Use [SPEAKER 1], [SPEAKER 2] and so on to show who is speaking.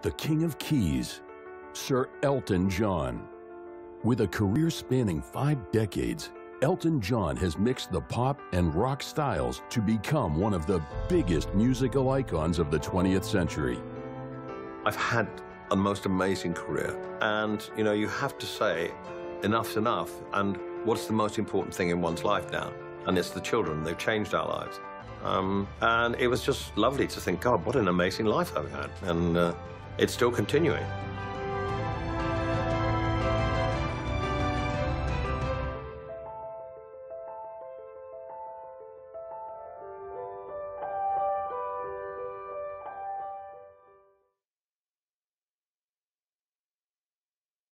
[SPEAKER 1] the King of Keys, Sir Elton John. With a career spanning five decades, Elton John has mixed the pop and rock styles to become one of the biggest musical icons of the 20th century.
[SPEAKER 2] I've had a most amazing career. And, you know, you have to say, enough's enough. And what's the most important thing in one's life now? And it's the children. They've changed our lives. Um, and it was just lovely to think, God, what an amazing life I've had. And uh, it's still continuing.